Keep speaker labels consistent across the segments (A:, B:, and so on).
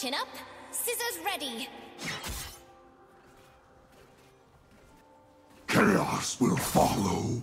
A: Chin up, scissors ready.
B: Chaos will follow.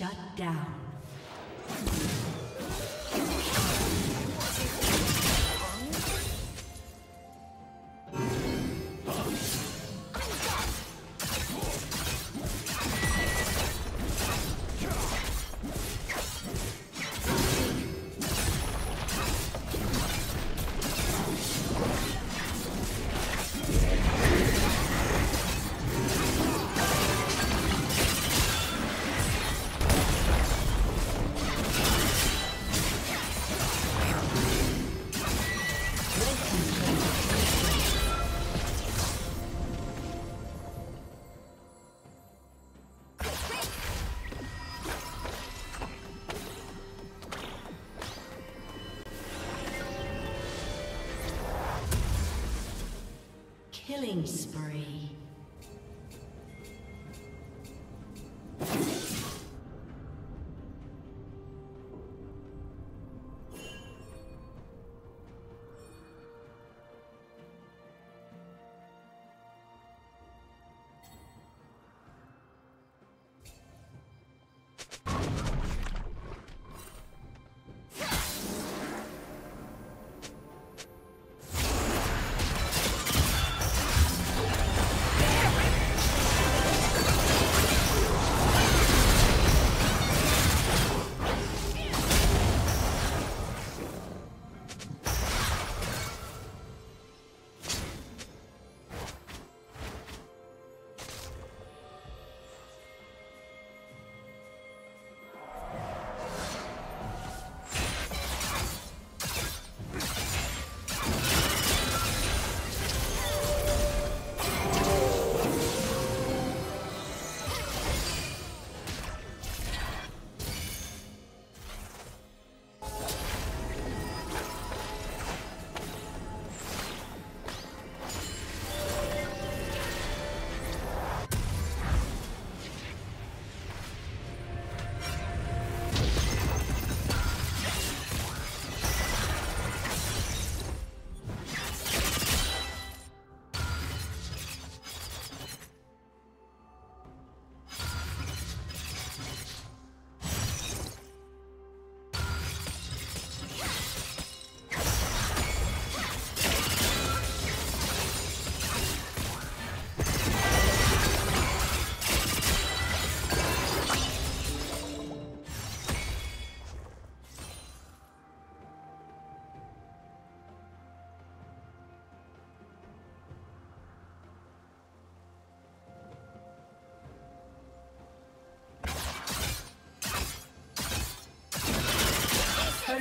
C: Shut down. Killing spree.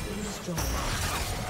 D: has been destroyed.